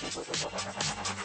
ハハハハハ!